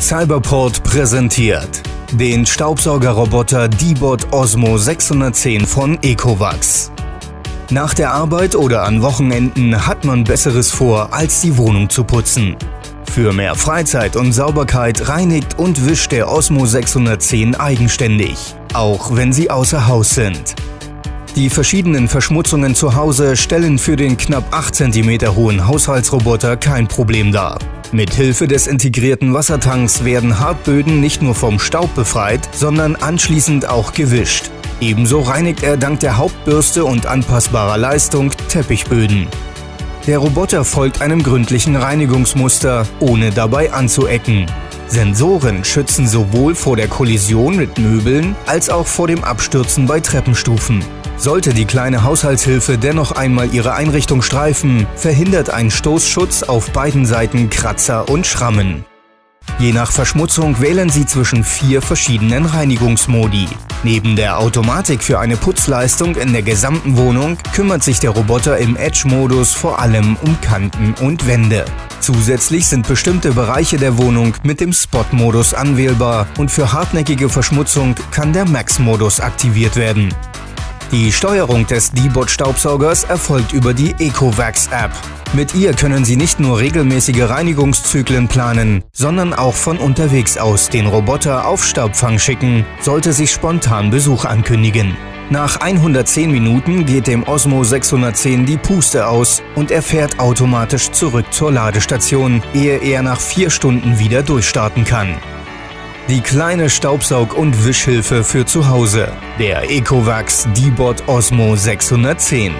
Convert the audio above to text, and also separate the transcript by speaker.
Speaker 1: Cyberport präsentiert den Staubsaugerroboter D-Bot Osmo 610 von Ecovacs. Nach der Arbeit oder an Wochenenden hat man Besseres vor, als die Wohnung zu putzen. Für mehr Freizeit und Sauberkeit reinigt und wischt der Osmo 610 eigenständig, auch wenn Sie außer Haus sind. Die verschiedenen Verschmutzungen zu Hause stellen für den knapp 8 cm hohen Haushaltsroboter kein Problem dar. Mit Hilfe des integrierten Wassertanks werden Hartböden nicht nur vom Staub befreit, sondern anschließend auch gewischt. Ebenso reinigt er dank der Hauptbürste und anpassbarer Leistung Teppichböden. Der Roboter folgt einem gründlichen Reinigungsmuster, ohne dabei anzuecken. Sensoren schützen sowohl vor der Kollision mit Möbeln als auch vor dem Abstürzen bei Treppenstufen. Sollte die kleine Haushaltshilfe dennoch einmal ihre Einrichtung streifen, verhindert ein Stoßschutz auf beiden Seiten Kratzer und Schrammen. Je nach Verschmutzung wählen Sie zwischen vier verschiedenen Reinigungsmodi. Neben der Automatik für eine Putzleistung in der gesamten Wohnung kümmert sich der Roboter im Edge-Modus vor allem um Kanten und Wände. Zusätzlich sind bestimmte Bereiche der Wohnung mit dem Spot-Modus anwählbar und für hartnäckige Verschmutzung kann der Max-Modus aktiviert werden. Die Steuerung des D-Bot-Staubsaugers erfolgt über die Ecovacs-App. Mit ihr können Sie nicht nur regelmäßige Reinigungszyklen planen, sondern auch von unterwegs aus den Roboter auf Staubfang schicken, sollte sich spontan Besuch ankündigen. Nach 110 Minuten geht dem Osmo 610 die Puste aus und er fährt automatisch zurück zur Ladestation, ehe er nach vier Stunden wieder durchstarten kann. Die kleine Staubsaug- und Wischhilfe für zu Hause. Der Ecovacs D-Bot Osmo 610.